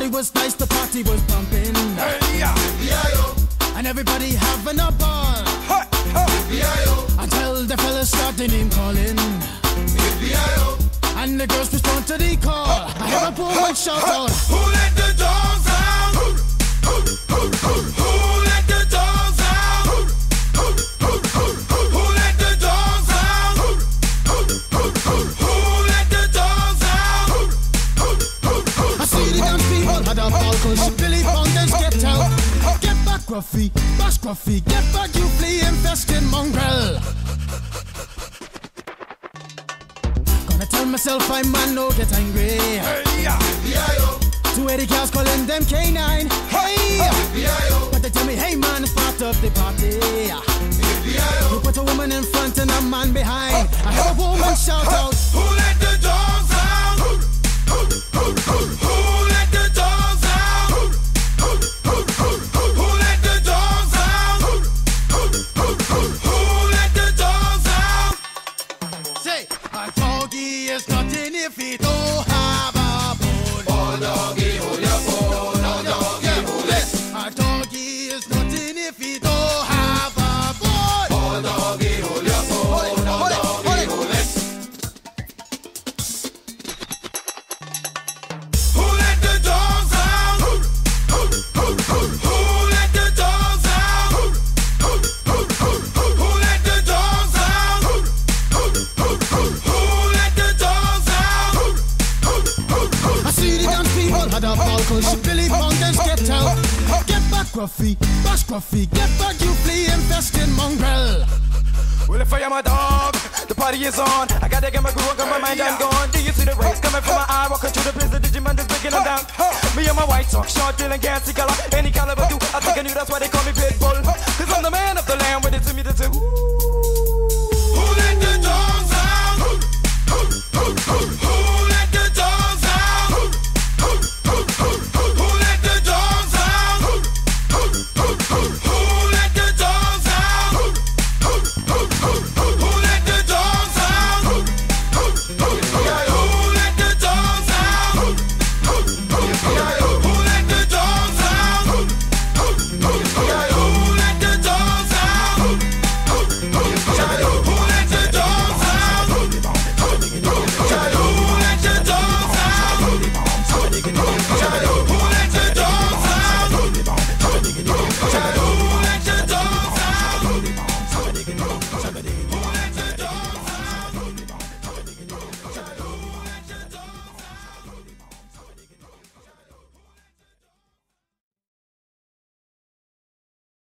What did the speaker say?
The party was nice, the party was pumping. Hey, yeah. And everybody having a ball. Ha. Until the fellas start their name calling. And the girls respond to the call. I hear a woman shout out. Who let the dogs ball cause Billy Fountains get out. Get back, Gruffy, bash Gruffy, get back, you flea infested mongrel. Gonna tell myself I man no get angry. Hey, yeah. Two eighty cows calling them K9. Hey! But they tell me, hey man, it's part of the party. You put a woman in front and a man behind. I heard a woman shout out. If he don't have a bone. Oh, doggy, hold your bone. Oh, doggy, hold it. A doggy is nothing if he don't dance people had a ball cause Billy get out. Get back, Gruffy, bash Gruffy, get back, you flea infested mongrel. Well, if I am a dog, the party is on. I gotta get my groove on, got my mind, I'm gone. Do you see the rays coming from my eye? Walking through the blizzard, Digimon is breaking them down. Me and my white talk, short, deal, and gassy color. Any caliber do,